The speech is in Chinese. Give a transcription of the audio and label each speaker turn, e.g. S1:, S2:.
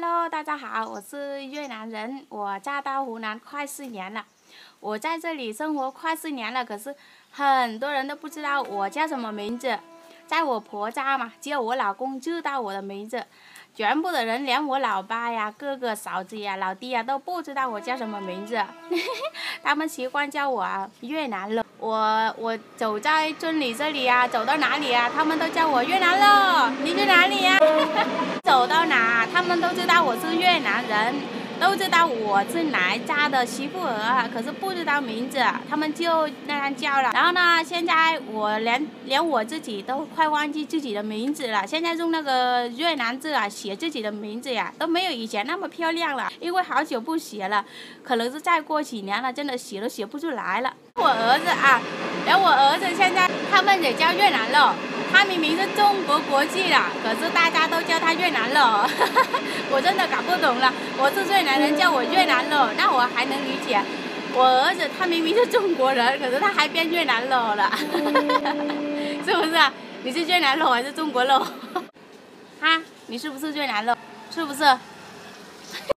S1: Hello，大家好，我是越南人，我嫁到湖南快四年了。我在这里生活快四年了，可是很多人都不知道我叫什么名字。在我婆家嘛，只有我老公知道我的名字，全部的人连我老爸呀、哥哥、嫂子呀、老弟呀都不知道我叫什么名字，他们习惯叫我越南了。我我走在村里这里呀，走到哪里呀，他们都叫我越南了。你去哪里呀？他们都知道我是越南人。都知道我是哪家的媳妇儿，可是不知道名字，他们就那样叫了。然后呢，现在我连连我自己都快忘记自己的名字了。现在用那个越南字啊写自己的名字呀，都没有以前那么漂亮了，因为好久不写了，可能是再过几年了，真的写都写不出来了。我儿子啊，连我儿子现在他们也叫越南了。他明明是中国国籍的，可是大家都叫他越南佬，我真的搞不懂了。我是越南人，叫我越南佬，那我还能理解。我儿子他明明是中国人，可是他还变越南佬了，是不是？你是越南佬还是中国佬？哈，你是不是越南佬？是不是？